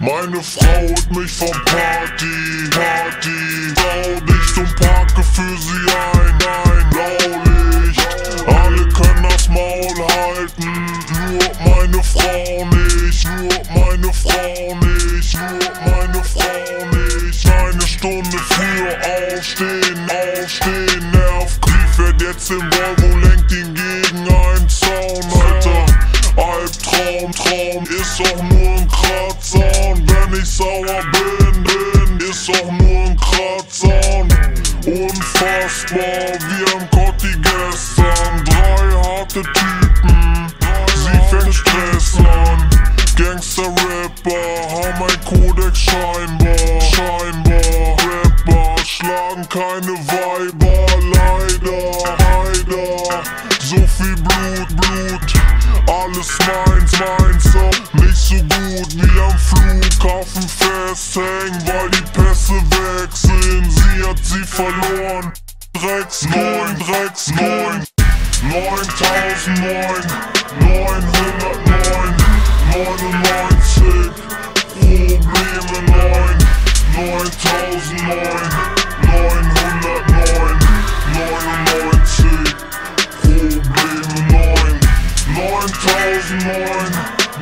Meine Frau holt mich vom Party, Party Bau dicht und parke für sie ein, ein Blaulicht. Alle können das Maul halten, nur meine Frau nicht Nur meine Frau nicht, nur meine Frau nicht. Eine Stunde früher aufstehen Unfassbar, wie am Kotti gestern. Drei harte Typen, sie fängt Stress an. Gangster-Rapper haben ein Kodex scheinbar, scheinbar. Rapper schlagen keine Weiber, leider, leider. So viel Blut, Blut, alles meins, meins, nicht Sechs, neun, neuntausend neun, neunhundertneun, neunundneunzig, Probleme neun, neuntausend neun, neunhundertneun, neunundneunzig, Probleme neun, neuntausend neun,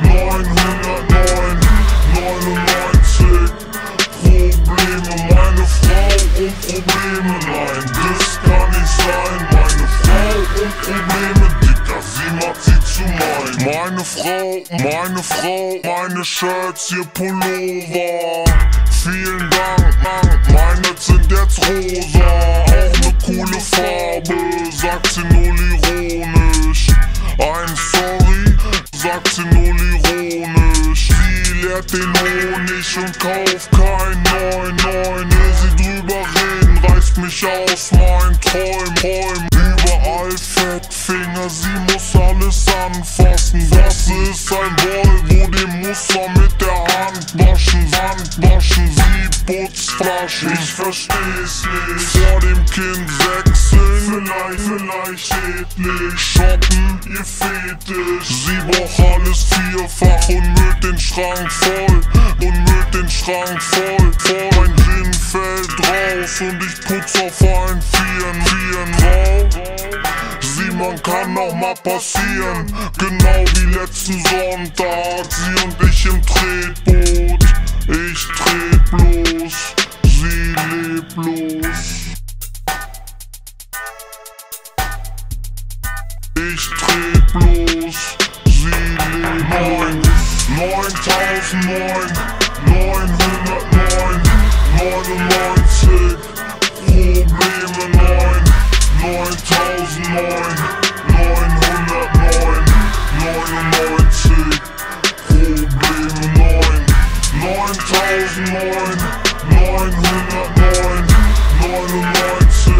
neunhundertneun, neunundneunzig, Probleme meine Frau und Probleme nein, Discount. Meine Frau, meine Frau, meine Shirts, ihr Pullover. Vielen Dank, Mann, meine sind jetzt rosa. Auch ne coole Farbe, sagt sie null ironisch. Ein Sorry, sagt sie null ironisch. Sie leert den Honig und kauft kein 9-9. Will sie drüber reden, reißt mich aus mein Träum, waschen. Hand waschen, sie putzt Flaschen. Ich versteh's nicht. Vor dem Kind sechseln, vielleicht, vielleicht schädlich. Shoppen, ihr Fetisch. Sie braucht alles vierfach und müllt den Schrank voll. Und müllt den Schrank voll. Voll mein Gin fällt raus und ich putz auf ein Vieren, Man kann noch mal passieren. Genau wie letzten Sonntag. Sie und ich im Tretboot. Ich tret bloß, sie leblos. Ich tret bloß, sie leblos. 9009, 909, 99, Probleme 9009, 909, 99,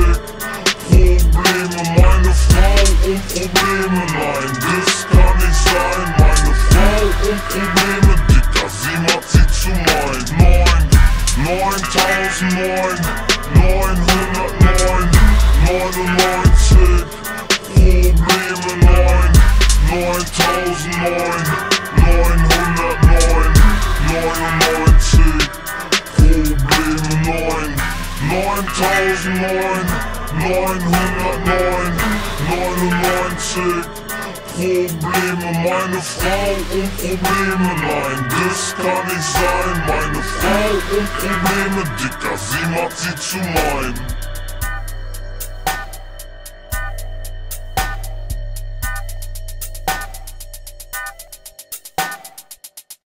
Probleme, meine Frau und Probleme, nein, das kann nicht sein, meine Frau und Probleme, Dicker, sie macht sie zu mein, 9, 9009, 909, 99, Probleme 9, 9009, 9, 9009, 909, 99, Probleme, meine Frau und Probleme, nein, das kann nicht sein, meine Frau und Probleme, Dicker, sie macht sie zu mein.